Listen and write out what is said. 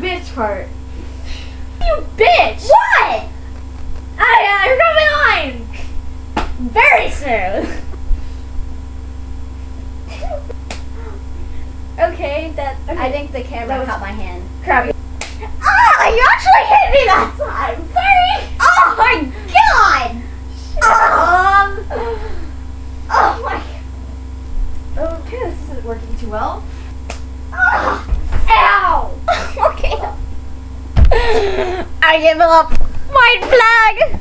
bitch part. You bitch! What? I, I forgot my line! Very smooth. okay, that. I think the camera was- caught my hand. Crap. Ah! You actually hit me that time! Sorry! Oh my god! Um. Oh my Okay, this isn't working too well. Ah! Ow! okay. I give up. White flag!